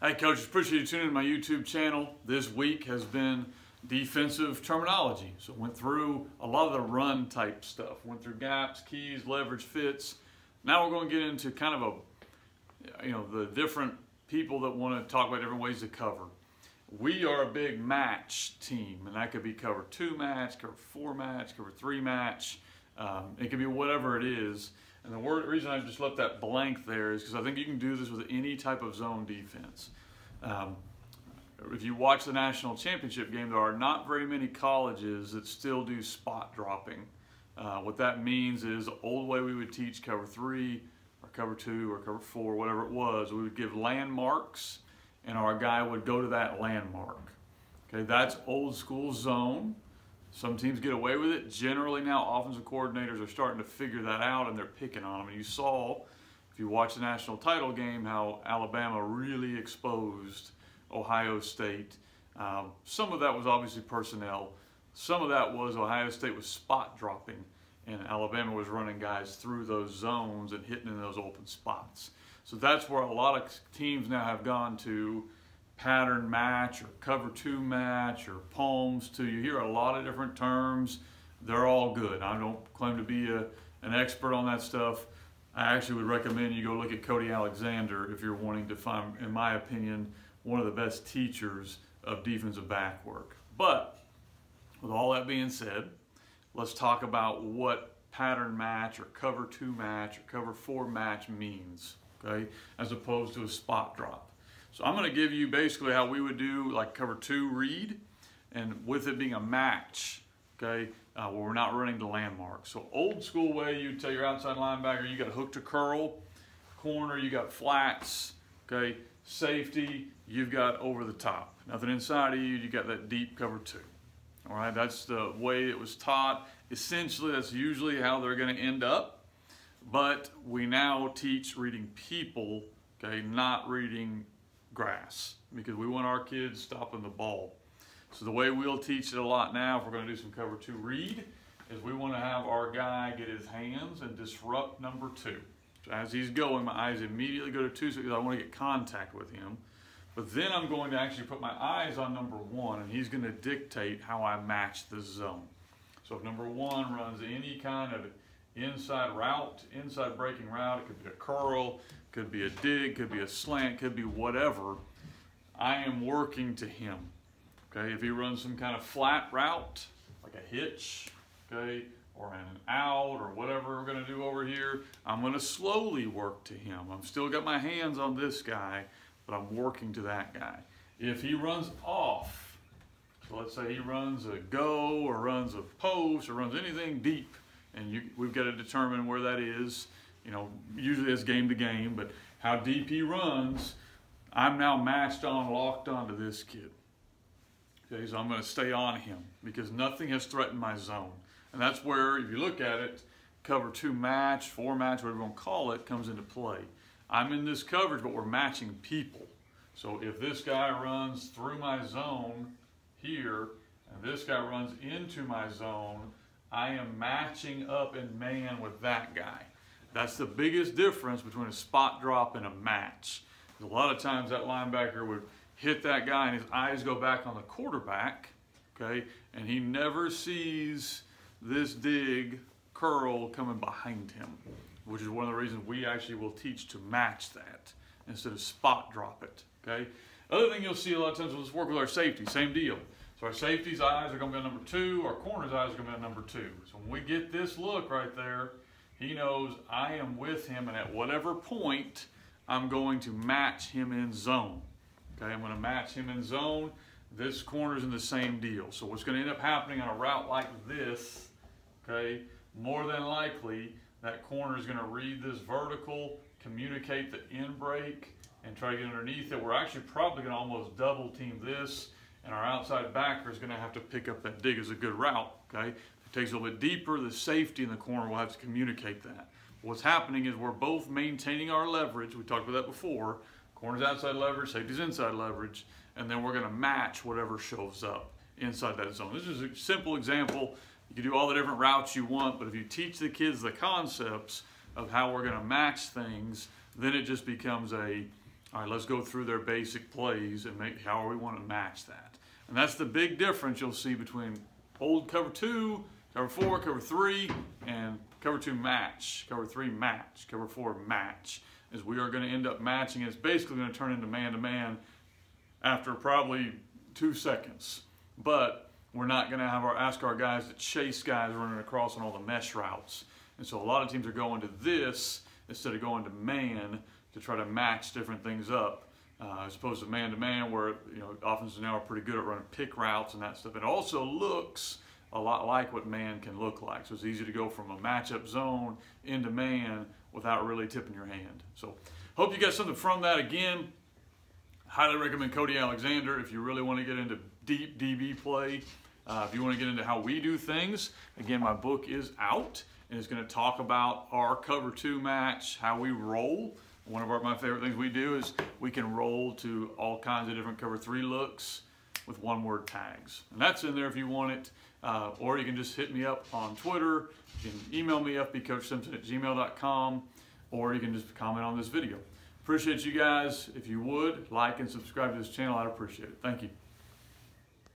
Hey, coaches, appreciate you tuning in my YouTube channel. This week has been defensive terminology. So went through a lot of the run type stuff. Went through gaps, keys, leverage, fits. Now we're going to get into kind of a, you know, the different people that want to talk about different ways to cover. We are a big match team, and that could be cover two match, cover four match, cover three match. Um, it could be whatever it is. And the word, reason I just left that blank there is because I think you can do this with any type of zone defense. Um, if you watch the national championship game, there are not very many colleges that still do spot dropping. Uh, what that means is the old way we would teach cover three or cover two or cover four, whatever it was, we would give landmarks and our guy would go to that landmark. Okay, that's old school zone. Some teams get away with it. Generally now offensive coordinators are starting to figure that out and they're picking on them. And you saw, if you watch the national title game, how Alabama really exposed Ohio State. Um, some of that was obviously personnel. Some of that was Ohio State was spot dropping and Alabama was running guys through those zones and hitting in those open spots. So that's where a lot of teams now have gone to pattern match or cover two match or palms to. You hear a lot of different terms. They're all good. I don't claim to be a, an expert on that stuff. I actually would recommend you go look at Cody Alexander if you're wanting to find, in my opinion, one of the best teachers of defensive back work. But with all that being said, let's talk about what pattern match or cover two match or cover four match means, okay, as opposed to a spot drop. So I'm going to give you basically how we would do like cover two read and with it being a match, okay, uh, where we're not running the landmark. So old school way, you tell your outside linebacker, you got a hook to curl, corner, you got flats, okay, safety, you've got over the top. Nothing inside of you, you got that deep cover two. All right, that's the way it was taught. Essentially, that's usually how they're going to end up. But we now teach reading people, okay, not reading grass because we want our kids stopping the ball. So the way we'll teach it a lot now, if we're going to do some cover two read, is we want to have our guy get his hands and disrupt number two. So as he's going, my eyes immediately go to two because I want to get contact with him. But then I'm going to actually put my eyes on number one and he's going to dictate how I match the zone. So if number one runs any kind of inside route, inside breaking route, it could be a curl, could be a dig, could be a slant, could be whatever. I am working to him. Okay, if he runs some kind of flat route, like a hitch, okay, or an out or whatever we're to do over here, I'm to slowly work to him. I've still got my hands on this guy, but I'm working to that guy. If he runs off, so let's say he runs a go or runs a post or runs anything deep, and you, we've got to determine where that is you know, usually it's game to game, but how deep he runs, I'm now matched on, locked onto this kid. Okay, so I'm going to stay on him because nothing has threatened my zone. And that's where, if you look at it, cover two match, four match, whatever you want to call it, comes into play. I'm in this coverage, but we're matching people. So if this guy runs through my zone here, and this guy runs into my zone, I am matching up in man with that guy. That's the biggest difference between a spot drop and a match. A lot of times that linebacker would hit that guy and his eyes go back on the quarterback, okay, and he never sees this dig curl coming behind him, which is one of the reasons we actually will teach to match that instead of spot drop it, okay. Other thing you'll see a lot of times, let's work with our safety, same deal. So our safety's eyes are going to be on number two, our corner's eyes are going to be on number two. So when we get this look right there, he knows I am with him, and at whatever point, I'm going to match him in zone. Okay, I'm going to match him in zone. This corner's in the same deal. So what's going to end up happening on a route like this, okay, more than likely, that corner is going to read this vertical, communicate the in break, and try to get underneath it. We're actually probably going to almost double team this, and our outside backer is going to have to pick up that dig as a good route, okay? it takes a little bit deeper, the safety in the corner will have to communicate that. What's happening is we're both maintaining our leverage. We talked about that before. Corner's outside leverage, safety's inside leverage, and then we're going to match whatever shows up inside that zone. This is a simple example. You can do all the different routes you want, but if you teach the kids the concepts of how we're going to match things, then it just becomes a, All right, let's go through their basic plays and make how we want to match that. And that's the big difference you'll see between old cover two, cover four, cover three, and cover two match, cover three match, cover four match. Is we are going to end up matching. It's basically going to turn into man to man after probably two seconds. But we're not going to have our ask our guys to chase guys running across on all the mesh routes. And so a lot of teams are going to this instead of going to man to try to match different things up. Uh, as opposed to man to man, where you know offenses now are pretty good at running pick routes and that stuff. It also looks a lot like what man can look like. So it's easy to go from a matchup zone into man without really tipping your hand. So hope you got something from that. Again, highly recommend Cody Alexander if you really want to get into deep DB play. Uh, if you want to get into how we do things, again, my book is out and it's going to talk about our cover two match, how we roll. One of our, my favorite things we do is we can roll to all kinds of different cover three looks with one word tags. And that's in there if you want it. Uh, or you can just hit me up on Twitter. You can email me fbcoachsimpson at gmail.com or you can just comment on this video. Appreciate you guys. If you would, like and subscribe to this channel, I'd appreciate it. Thank you.